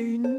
une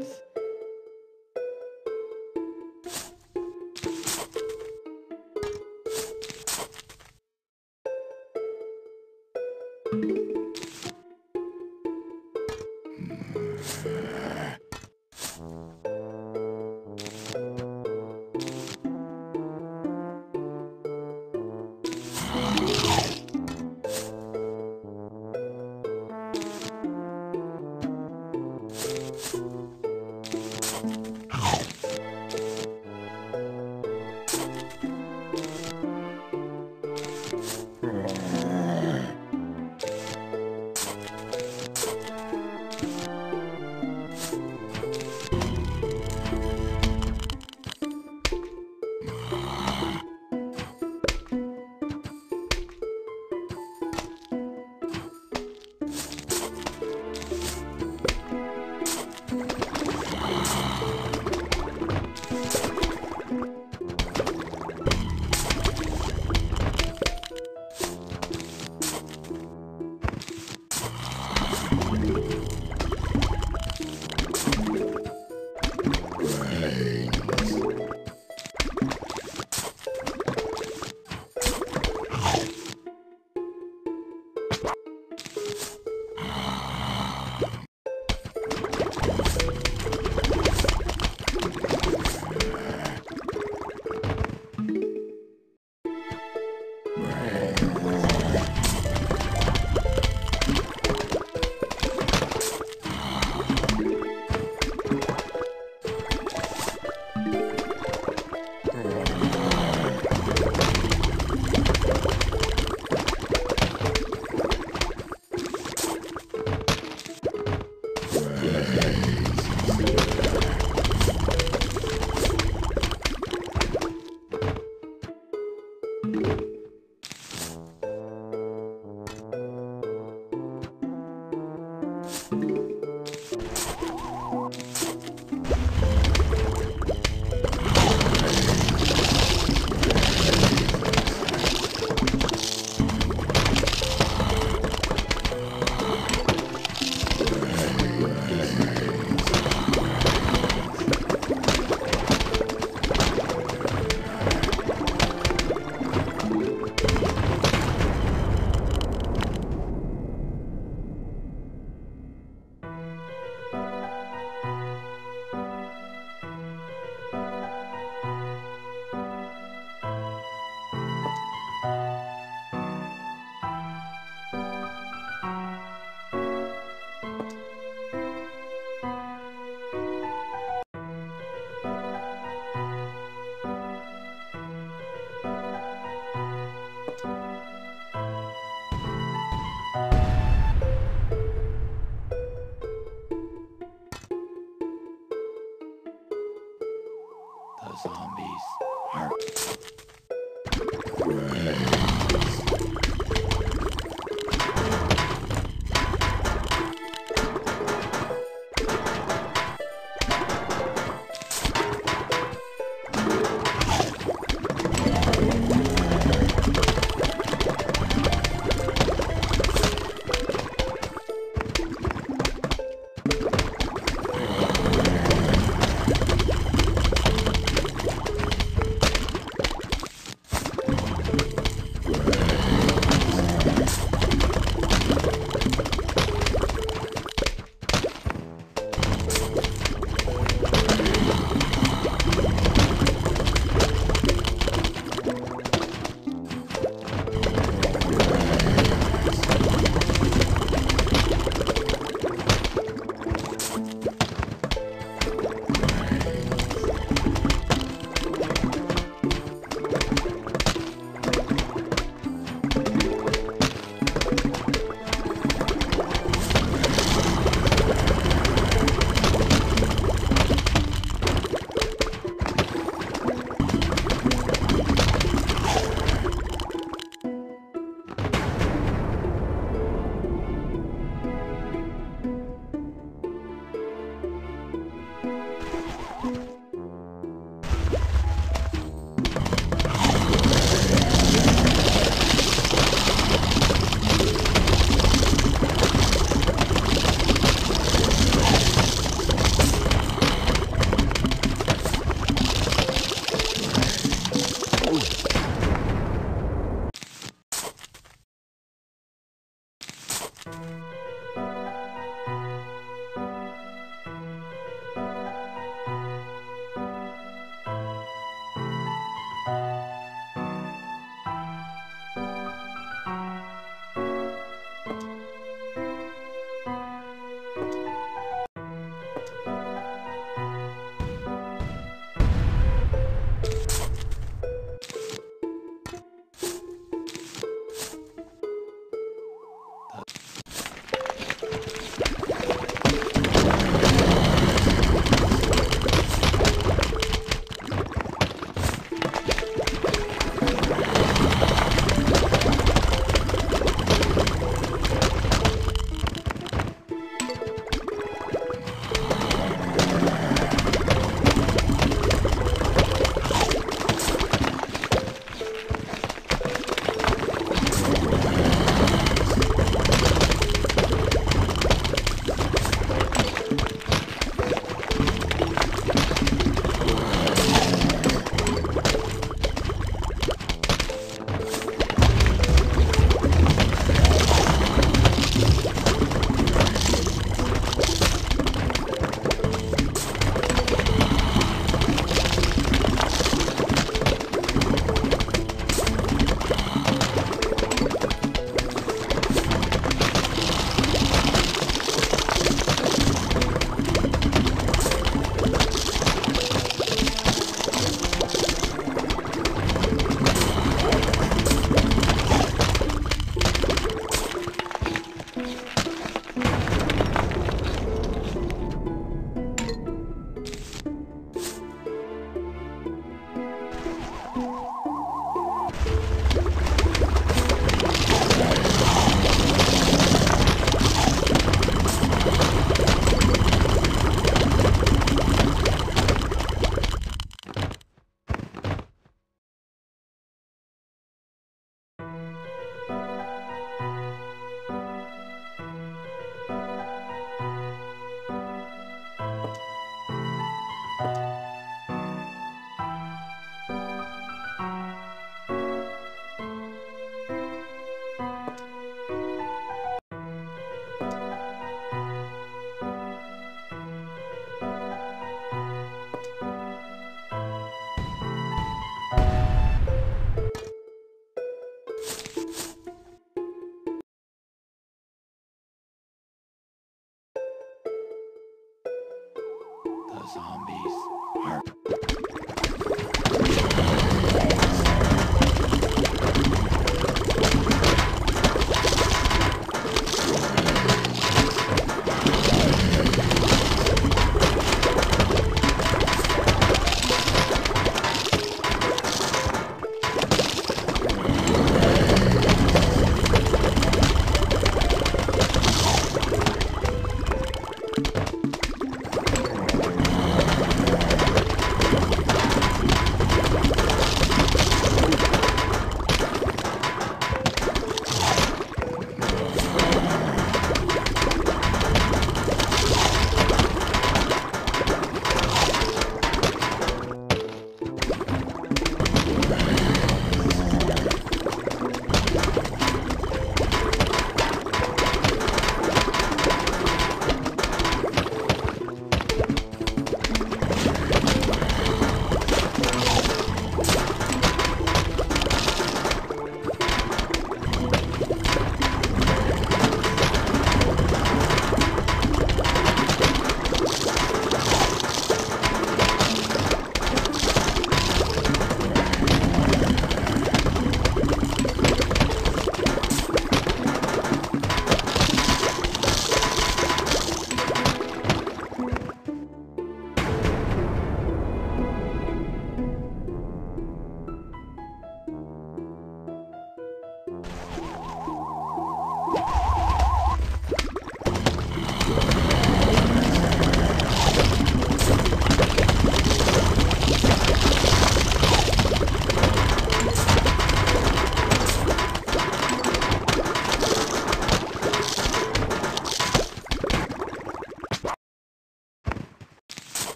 Zombies. Are